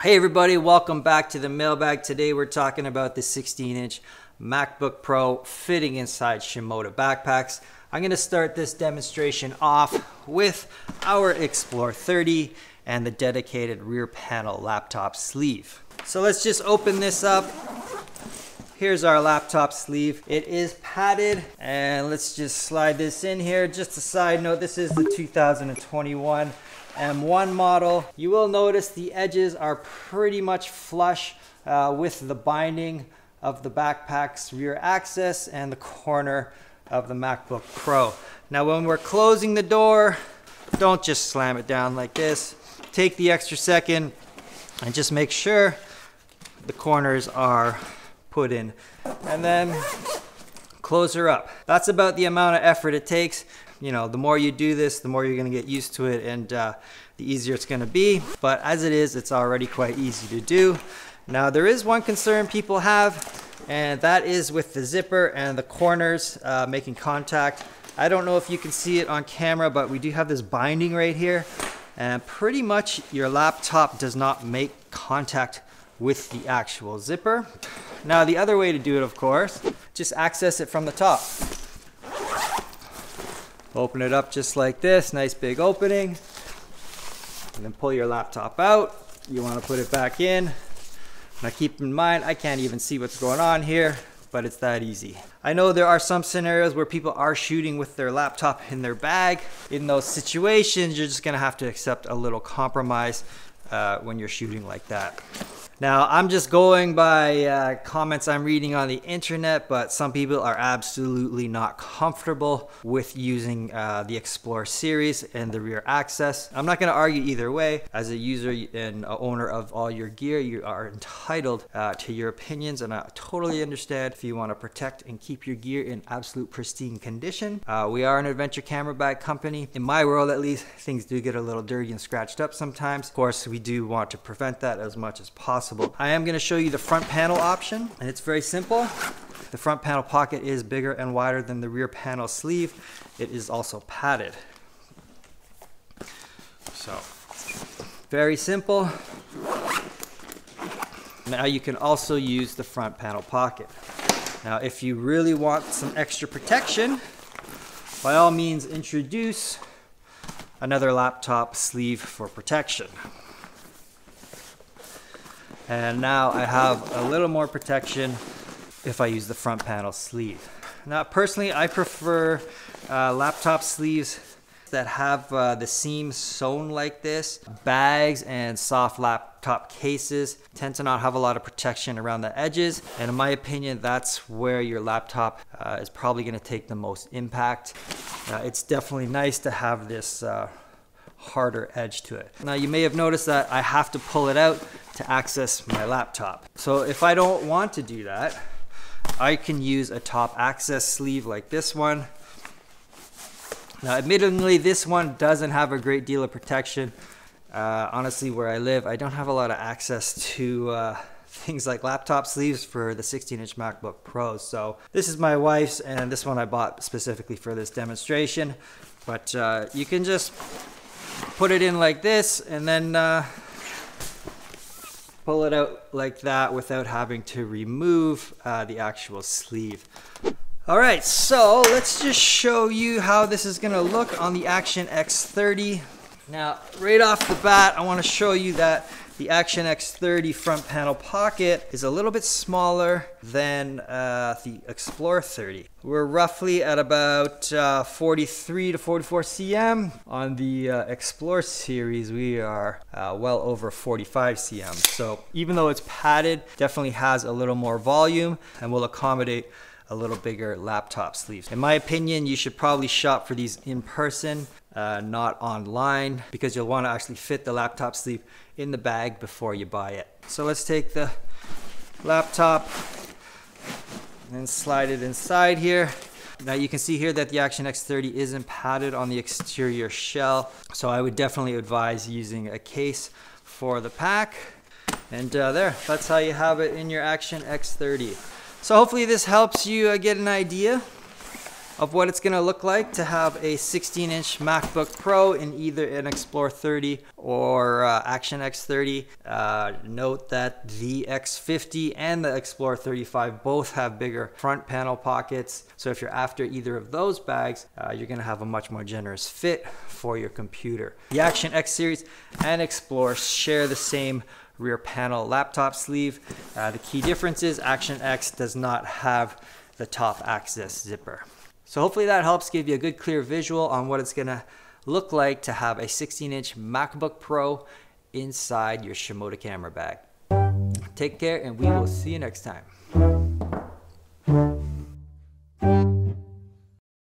Hey everybody, welcome back to the mailbag. Today we're talking about the 16 inch MacBook Pro fitting inside Shimoda backpacks. I'm going to start this demonstration off with our Explore 30 and the dedicated rear panel laptop sleeve. So let's just open this up. Here's our laptop sleeve. It is padded and let's just slide this in here. Just a side note, this is the 2021 M1 model. You will notice the edges are pretty much flush uh, with the binding of the backpack's rear access and the corner of the MacBook Pro. Now when we're closing the door, don't just slam it down like this. Take the extra second and just make sure the corners are put in. And then close her up. That's about the amount of effort it takes you know, the more you do this, the more you're gonna get used to it and uh, the easier it's gonna be. But as it is, it's already quite easy to do. Now there is one concern people have and that is with the zipper and the corners uh, making contact. I don't know if you can see it on camera, but we do have this binding right here and pretty much your laptop does not make contact with the actual zipper. Now the other way to do it, of course, just access it from the top. Open it up just like this, nice big opening. And then pull your laptop out. You wanna put it back in. Now keep in mind, I can't even see what's going on here, but it's that easy. I know there are some scenarios where people are shooting with their laptop in their bag. In those situations, you're just gonna have to accept a little compromise uh, when you're shooting like that. Now, I'm just going by uh, comments I'm reading on the internet, but some people are absolutely not comfortable with using uh, the Explore series and the rear access. I'm not going to argue either way. As a user and owner of all your gear, you are entitled uh, to your opinions, and I totally understand if you want to protect and keep your gear in absolute pristine condition. Uh, we are an adventure camera bag company. In my world, at least, things do get a little dirty and scratched up sometimes. Of course, we do want to prevent that as much as possible possible. I am gonna show you the front panel option and it's very simple. The front panel pocket is bigger and wider than the rear panel sleeve. It is also padded. So, very simple. Now you can also use the front panel pocket. Now if you really want some extra protection, by all means introduce another laptop sleeve for protection. And now I have a little more protection if I use the front panel sleeve. Now personally, I prefer uh, laptop sleeves that have uh, the seams sewn like this. Bags and soft laptop cases tend to not have a lot of protection around the edges. And in my opinion, that's where your laptop uh, is probably gonna take the most impact. Uh, it's definitely nice to have this uh, harder edge to it. Now you may have noticed that I have to pull it out to access my laptop. So if I don't want to do that, I can use a top access sleeve like this one. Now admittedly this one doesn't have a great deal of protection. Uh, honestly where I live I don't have a lot of access to uh, things like laptop sleeves for the 16 inch MacBook Pro. So this is my wife's and this one I bought specifically for this demonstration. But uh, you can just put it in like this and then uh, pull it out like that without having to remove uh, the actual sleeve. All right, so let's just show you how this is gonna look on the Action X30. Now, right off the bat, I wanna show you that the Action X30 front panel pocket is a little bit smaller than uh, the Explore 30. We're roughly at about uh, 43 to 44 cm. On the uh, Explore series, we are uh, well over 45 cm. So even though it's padded, definitely has a little more volume and will accommodate a little bigger laptop sleeves. In my opinion, you should probably shop for these in person, uh, not online, because you'll want to actually fit the laptop sleeve in the bag before you buy it. So let's take the laptop and slide it inside here. Now you can see here that the Action X30 isn't padded on the exterior shell, so I would definitely advise using a case for the pack. And uh, there, that's how you have it in your Action X30. So hopefully this helps you uh, get an idea of what it's gonna look like to have a 16 inch MacBook Pro in either an Explore 30 or uh, Action X30. Uh, note that the X50 and the Explore 35 both have bigger front panel pockets. So if you're after either of those bags, uh, you're gonna have a much more generous fit for your computer. The Action X series and Explore share the same rear panel laptop sleeve. Uh, the key difference is Action X does not have the top access zipper. So hopefully that helps give you a good clear visual on what it's gonna look like to have a 16 inch MacBook Pro inside your Shimoda camera bag. Take care and we will see you next time.